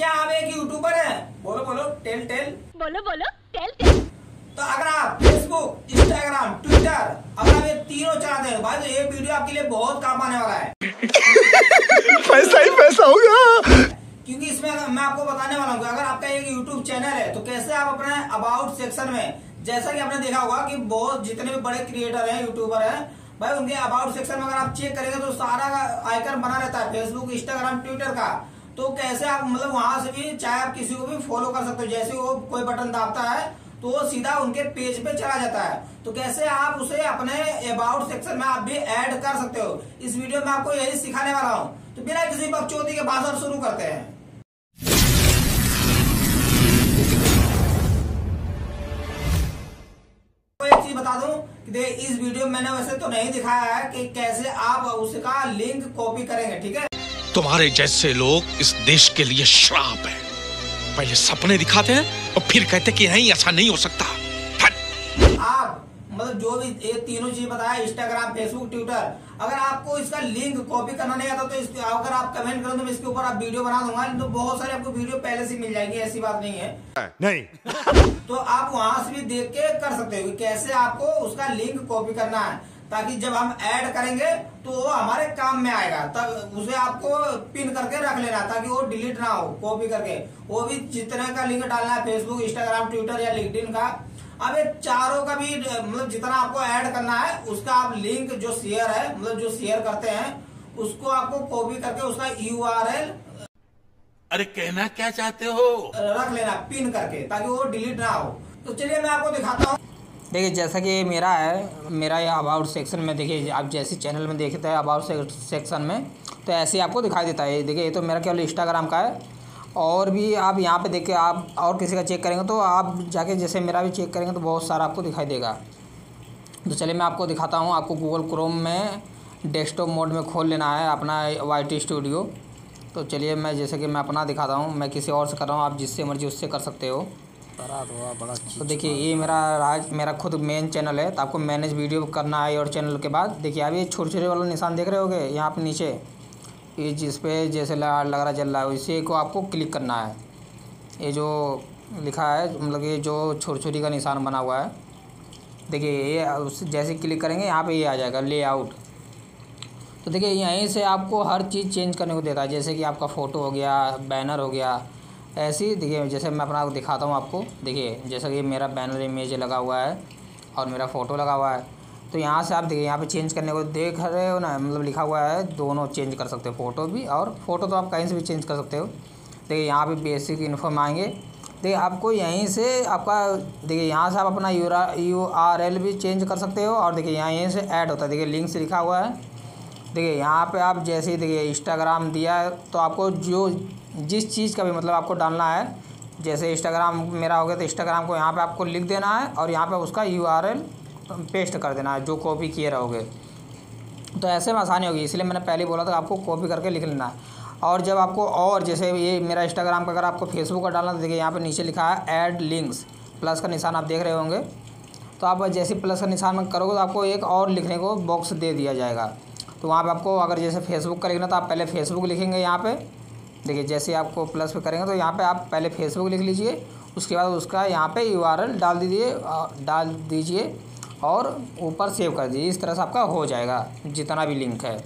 क्या आप एक यूट्यूबर है? बोलो बोलो टेल टेल बोलो बोलो टेल टेल तो अगर आप फेसबुक इंस्टाग्राम ट्विटर अगर आप ये तीनों चाहते हैं भाई तो ये वीडियो आपके लिए बहुत काम आने वाला है। पैसा ही पैसा होगा क्योंकि इसमें मैं आपको बताने वाला हूँ अगर आपका एक यूट्यूब चैनल है तो कैसे आप अपने अबाउट सेक्शन में जैसा कि आपने देखा होगा कि बहुत जितने भी बड़े क्रिएटर हैं यूट्यूबर हैं भाई उनके अबाउट सेक्शन में अगर आप चेक करेंगे तो सारा आइकन बना रहता है फेसबुक इंस्टाग्राम ट्विटर का। तो कैसे आप मतलब वहाँ से भी चाहे आप किसी को भी फॉलो कर सकते हो, जैसे वो कोई बटन दाबता है तो वो सीधा उनके पेज पे चला जाता है। तो कैसे आप उसे अपने अबाउट सेक्शन में आप भी ऐड कर सकते हो? इस वीडियो में आपको यही सिखाने वाला हूँ। तो बिना किसी बकचोदी के और शुरू करते हैं। तो बता दूँ कि इस वीडियो में मैंने वैसे तो नहीं दिखाया है कि कैसे आप उसका लिंक कॉपी करेंगे, ठीक है? तुम्हारे जैसे लोग इस देश के लिए श्राप है। पहले सपने दिखाते हैं और फिर कहते कि नहीं ऐसा नहीं हो सकता। आप मतलब जो भी ये तीनों चीज़ बताया इंस्टाग्राम फेसबुक ट्विटर अगर आपको इसका लिंक कॉपी करना नहीं आता तो इस, अगर आप कमेंट करें तो मैं इसके ऊपर आप वीडियो बना दूँगा। तो बहुत सारे आपको वीडियो पहले से मिल जाएगी ऐसी बात नहीं है। नहीं। तो आप वहाँ से भी देख के कर सकते हो कैसे आपको उसका लिंक कॉपी करना है। ताकि जब हम ऐड करेंगे तो वो हमारे काम में आएगा। तब उसे आपको पिन करके रख लेना ताकि वो डिलीट ना हो कॉपी करके। वो भी जितने का लिंक डालना है फेसबुक इंस्टाग्राम ट्विटर या लिंक्डइन का। अब ये चारों का भी मतलब जितना आपको ऐड करना है उसका आप लिंक जो शेयर है मतलब जो शेयर करते हैं उसको आपको कॉपी करके उसका URL अरे कहना क्या चाहते हो? रख लेना पिन करके ताकि वो डिलीट ना हो। तो चलिए मैं आपको दिखाता हूँ। देखिए, जैसा कि मेरा है, मेरा ये अबाउट सेक्शन में देखिए, आप जैसे चैनल में देखते हैं अबाउट सेक्शन में तो ऐसे ही आपको दिखाई देता है। देखिए, ये तो मेरा केवल इंस्टाग्राम का है। और भी आप यहाँ पे देखिए, आप और किसी का चेक करेंगे तो आप जाके जैसे मेरा भी चेक करेंगे तो बहुत सारा आपको दिखाई देगा। तो चलिए, मैं आपको दिखाता हूँ, आपको गूगल क्रोम में डेस्कटॉप मोड में खोल लेना है अपना वाई टी स्टूडियो तो चलिए, मैं जैसे कि मैं अपना दिखाता हूँ, मैं किसी और से कर रहा हूँ, आप जिससे मर्ज़ी उससे कर सकते हो। तो देखिए, ये मेरा राज, मेरा खुद मेन चैनल है तो आपको मैनेज वीडियो करना है और चैनल के बाद, देखिए, आप ये छोटे छोटे वाला निशान देख रहे होगे, यहाँ पे नीचे, ये जिस पे जैसे लग लग रहा चल रहा है इसी को आपको क्लिक करना है। ये जो लिखा है मतलब ये जो छोटी छोटी का निशान बना हुआ है, देखिए, ये जैसे क्लिक करेंगे, यहाँ पे ये आ जाएगा लेआउट तो देखिए, यहीं से आपको हर चीज़ चेंज करने को देता है, जैसे कि आपका फ़ोटो हो गया बैनर हो गया ऐसे, देखिए, जैसे मैं अपना दिखाता हूँ आपको। देखिए, जैसा कि मेरा बैनर इमेज लगा हुआ है और मेरा फ़ोटो लगा हुआ है। तो यहाँ से आप देखिए, यहाँ पे चेंज करने को देख रहे हो ना मतलब लिखा हुआ है, दोनों चेंज कर सकते हो फ़ोटो भी और फ़ोटो तो आप कहीं से भी चेंज कर सकते हो। देखिए, यहाँ पे बेसिक इन्फॉर्म आएँगे। देखिए, आपको यहीं से आपका, देखिए, यहाँ से आप अपना यू आर एल भी चेंज कर सकते हो और देखिए, यहाँ यहीं से ऐड होता है। देखिए लिंक से लिखा हुआ है। देखिए, यहाँ पे आप जैसे ही, देखिए इंस्टाग्राम दिया है तो आपको जो जिस चीज़ का भी मतलब आपको डालना है, जैसे इंस्टाग्राम मेरा हो गया तो इंस्टाग्राम को यहाँ पे आपको लिख देना है और यहाँ पे उसका यू पेस्ट कर देना है, जो कॉपी किए रहोगे। तो ऐसे में आसानी होगी, इसलिए मैंने पहले बोला था आपको कॉपी करके लिख लेना है। और जब आपको और, जैसे ये मेरा इंस्टाग्राम का, अगर आपको फेसबुक का डालना तो देखिए यहाँ पर नीचे लिखा है ऐड लिंक्स प्लस का निशान आप देख रहे होंगे। तो आप जैसे प्लस का निशान करोगे तो आपको एक और लिखने को बॉक्स दे दिया जाएगा। तो वहाँ पे आपको अगर जैसे फेसबुक का लिखना तो आप पहले फेसबुक लिखेंगे यहाँ पे। देखिए, जैसे आपको प्लस पे करेंगे तो यहाँ पे आप पहले फेसबुक लिख लीजिए, उसके बाद उसका यहाँ पे यू डाल दीजिए डाल दीजिए और ऊपर सेव कर दीजिए, इस तरह से आपका हो जाएगा, जितना भी लिंक है।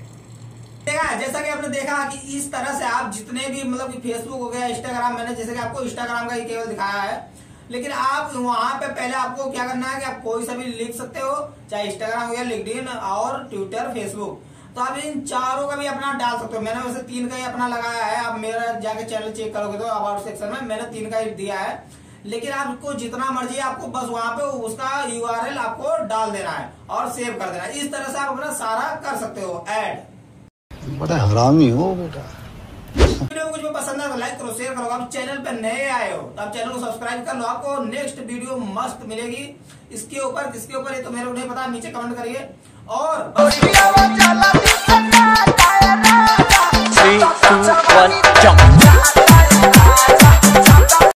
देखा, जैसा कि आपने देखा कि इस तरह से आप जितने भी मतलब फेसबुक हो गया इंस्टाग्राम मैंने जैसे कि आपको इंस्टाग्राम का ही केवल दिखाया है, लेकिन आप वहाँ पे पहले आपको क्या करना है कि आप कोई सा भी लिख सकते हो, चाहे इंस्टाग्राम हो गया लिंक्डइन और ट्विटर फेसबुक तो आप इन चारों का भी अपना डाल सकते हो। मैंने वैसे तीन का ही अपना लगाया है। आप मेरा जाके चैनल चेक करोगे तो अबाउट सेक्शन में मैंने तीन का ही दिया है। लेकिन आपको जितना मर्ज़ी आपको बस वहाँ पे उसका यूआरएल आपको डाल देना है और सेव कर देना है। इस तरह से आप अपना सारा कर सकते हो। एड बड़ा हरामी हो बेटा। वीडियो कुछ भी पसंद है तो लाइक करो शेयर करो। आप चैनल पर नए आए हो तो आप चैनल को सब्सक्राइब कर लो। आपको नेक्स्ट वीडियो मस्त मिलेगी। इसके ऊपर, किसके ऊपर, ये तो मेरे को नहीं पता, नीचे कमेंट करिए। और.